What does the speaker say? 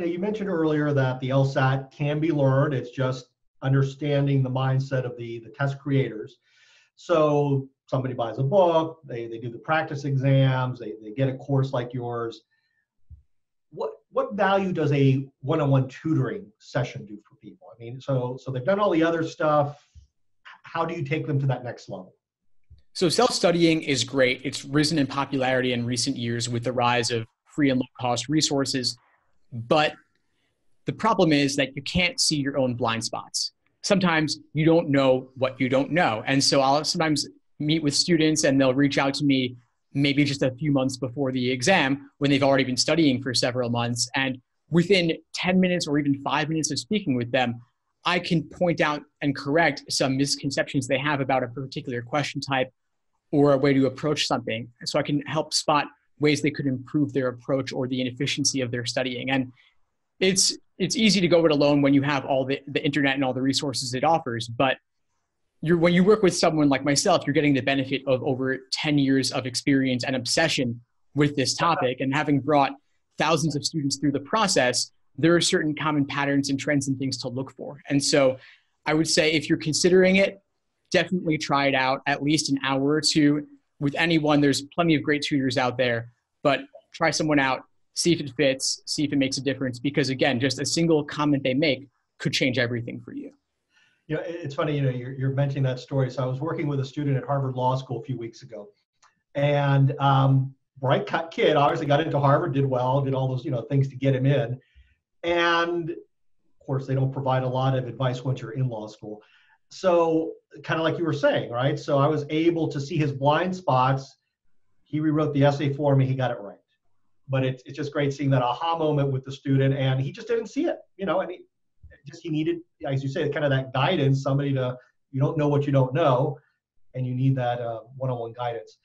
You mentioned earlier that the LSAT can be learned. It's just understanding the mindset of the, the test creators. So somebody buys a book, they, they do the practice exams, they, they get a course like yours. What what value does a one-on-one tutoring session do for people? I mean, so so they've done all the other stuff. How do you take them to that next level? So self-studying is great. It's risen in popularity in recent years with the rise of free and low-cost resources. But the problem is that you can't see your own blind spots. Sometimes you don't know what you don't know. And so I'll sometimes meet with students and they'll reach out to me maybe just a few months before the exam when they've already been studying for several months. And within 10 minutes or even five minutes of speaking with them, I can point out and correct some misconceptions they have about a particular question type or a way to approach something. So I can help spot ways they could improve their approach or the inefficiency of their studying. And it's it's easy to go it alone when you have all the, the internet and all the resources it offers, but you're when you work with someone like myself, you're getting the benefit of over 10 years of experience and obsession with this topic. And having brought thousands of students through the process, there are certain common patterns and trends and things to look for. And so I would say if you're considering it, definitely try it out at least an hour or two with anyone. There's plenty of great tutors out there, but try someone out, see if it fits, see if it makes a difference. Because again, just a single comment they make could change everything for you. You know, it's funny, you know, you're, you're mentioning that story. So I was working with a student at Harvard Law School a few weeks ago, and um, bright kid, obviously got into Harvard, did well, did all those, you know, things to get him in. And of course, they don't provide a lot of advice once you're in law school. So kind of like you were saying, right? So I was able to see his blind spots. He rewrote the essay for me. He got it right. But it's, it's just great seeing that aha moment with the student, and he just didn't see it, you know, and he, just he needed, as you say, kind of that guidance, somebody to, you don't know what you don't know, and you need that uh, one-on-one guidance.